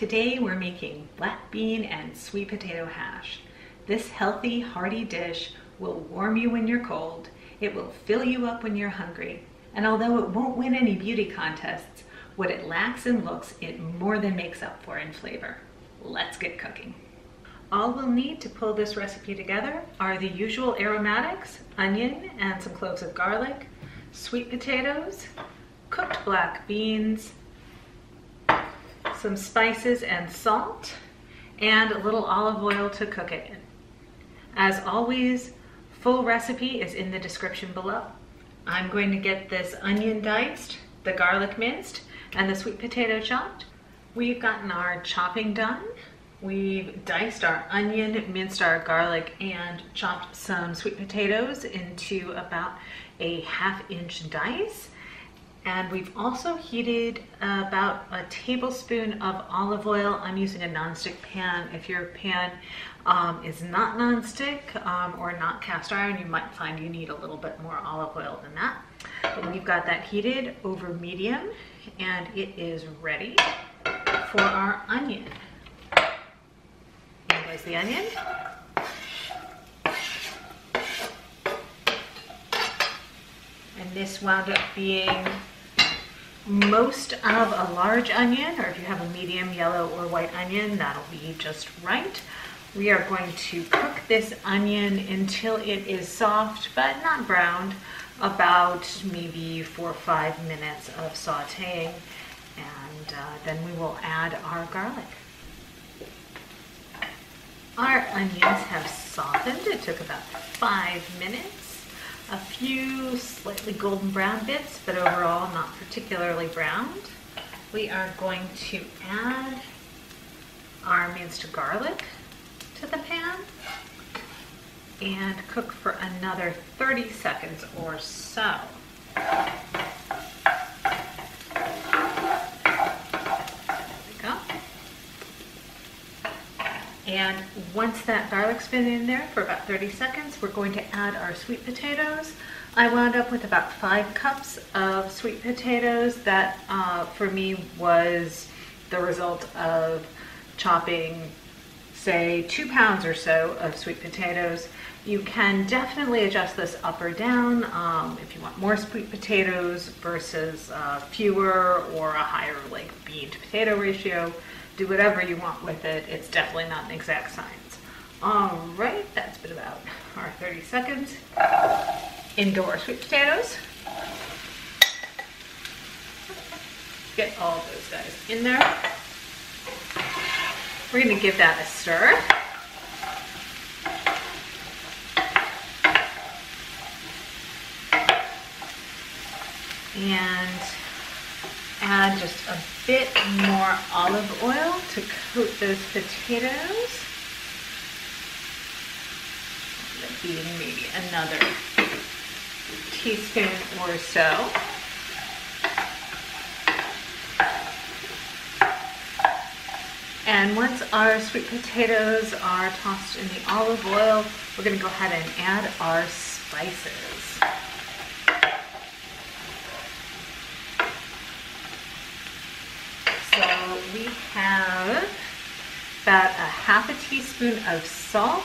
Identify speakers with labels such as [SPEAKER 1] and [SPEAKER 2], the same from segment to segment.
[SPEAKER 1] Today we're making black bean and sweet potato hash. This healthy, hearty dish will warm you when you're cold, it will fill you up when you're hungry, and although it won't win any beauty contests, what it lacks in looks, it more than makes up for in flavor. Let's get cooking. All we'll need to pull this recipe together are the usual aromatics, onion and some cloves of garlic, sweet potatoes, cooked black beans, some spices and salt, and a little olive oil to cook it in. As always, full recipe is in the description below. I'm going to get this onion diced, the garlic minced, and the sweet potato chopped. We've gotten our chopping done. We've diced our onion, minced our garlic, and chopped some sweet potatoes into about a half inch dice. And we've also heated about a tablespoon of olive oil. I'm using a nonstick pan. If your pan um, is not nonstick um, or not cast iron, you might find you need a little bit more olive oil than that. But we've got that heated over medium and it is ready for our onion. Here goes the onion. And this wound up being most of a large onion, or if you have a medium yellow or white onion, that'll be just right. We are going to cook this onion until it is soft, but not browned, about maybe four or five minutes of sauteing, and uh, then we will add our garlic. Our onions have softened. It took about five minutes a few slightly golden brown bits, but overall not particularly browned. We are going to add our minced garlic to the pan and cook for another 30 seconds or so. And once that garlic's been in there for about 30 seconds, we're going to add our sweet potatoes. I wound up with about five cups of sweet potatoes. That uh, for me was the result of chopping, say, two pounds or so of sweet potatoes. You can definitely adjust this up or down um, if you want more sweet potatoes versus uh, fewer or a higher like bean to potato ratio do whatever you want with it. It's definitely not an exact science. All right, that's been about our 30 seconds. Indoor sweet potatoes. Get all those guys in there. We're gonna give that a stir. And add just a bit more olive oil to coat those potatoes. Maybe another teaspoon or so. And once our sweet potatoes are tossed in the olive oil, we're gonna go ahead and add our spices. We have about a half a teaspoon of salt.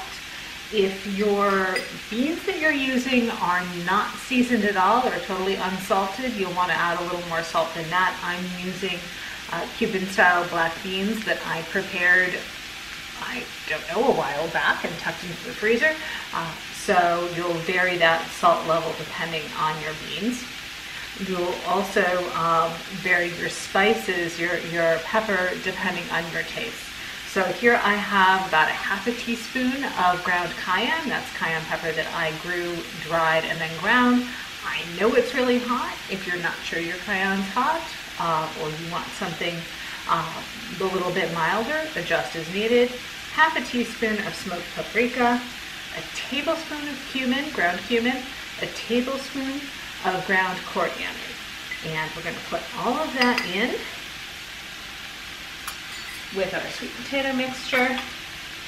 [SPEAKER 1] If your beans that you're using are not seasoned at all or totally unsalted, you'll want to add a little more salt than that. I'm using uh, Cuban style black beans that I prepared, I don't know, a while back and tucked into the freezer. Uh, so you'll vary that salt level depending on your beans. You'll also um, vary your spices, your, your pepper, depending on your taste. So here I have about a half a teaspoon of ground cayenne. That's cayenne pepper that I grew, dried, and then ground. I know it's really hot. If you're not sure your cayenne's hot, uh, or you want something uh, a little bit milder, adjust as needed. Half a teaspoon of smoked paprika, a tablespoon of cumin, ground cumin, a tablespoon of ground coriander. And we're going to put all of that in with our sweet potato mixture.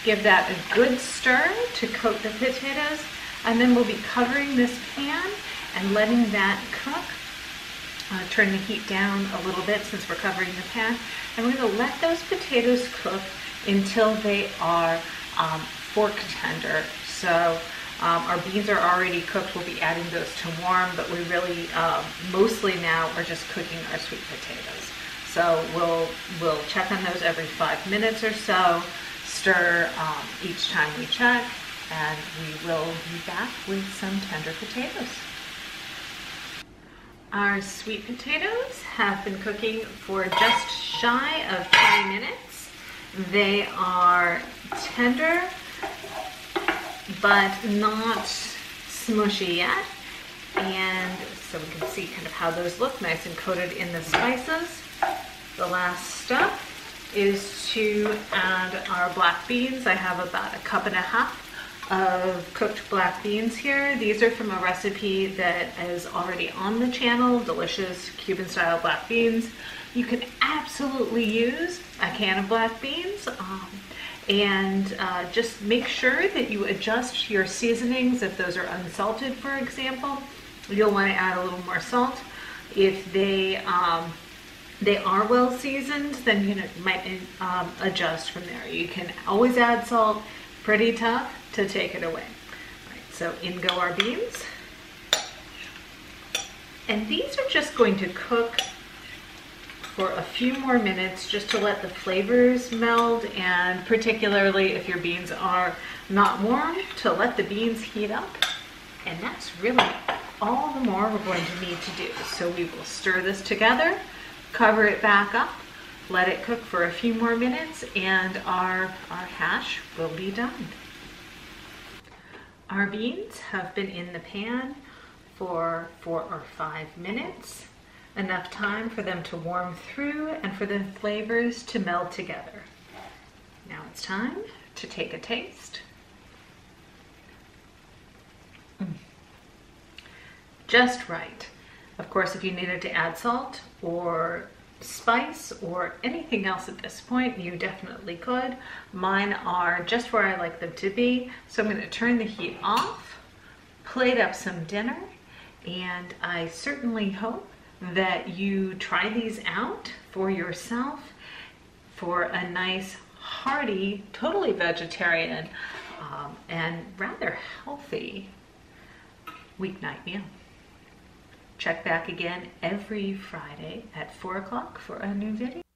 [SPEAKER 1] Give that a good stir to coat the potatoes. And then we'll be covering this pan and letting that cook uh, turn the heat down a little bit since we're covering the pan. And we're gonna let those potatoes cook until they are um, fork tender. So um, our beans are already cooked. We'll be adding those to warm, but we really um, mostly now are just cooking our sweet potatoes. So we'll we'll check on those every five minutes or so, stir um, each time we check, and we will be back with some tender potatoes. Our sweet potatoes have been cooking for just shy of 20 minutes. They are tender, but not smushy yet. And so we can see kind of how those look nice and coated in the spices. The last step is to add our black beans. I have about a cup and a half of cooked black beans here. These are from a recipe that is already on the channel, delicious Cuban style black beans. You can absolutely use a can of black beans um, and uh, just make sure that you adjust your seasonings if those are unsalted, for example. You'll want to add a little more salt. If they um, they are well seasoned, then you know, might um, adjust from there. You can always add salt, pretty tough to take it away. So in go our beans. And these are just going to cook for a few more minutes just to let the flavors meld and particularly if your beans are not warm to let the beans heat up. And that's really all the more we're going to need to do. So we will stir this together, cover it back up, let it cook for a few more minutes and our, our hash will be done. Our beans have been in the pan for four or five minutes, enough time for them to warm through and for the flavors to meld together. Now it's time to take a taste. Mm. Just right. Of course, if you needed to add salt or spice or anything else at this point, you definitely could. Mine are just where I like them to be. So I'm gonna turn the heat off, plate up some dinner, and I certainly hope that you try these out for yourself for a nice, hearty, totally vegetarian, um, and rather healthy weeknight meal. Check back again every Friday at 4 o'clock for a new video.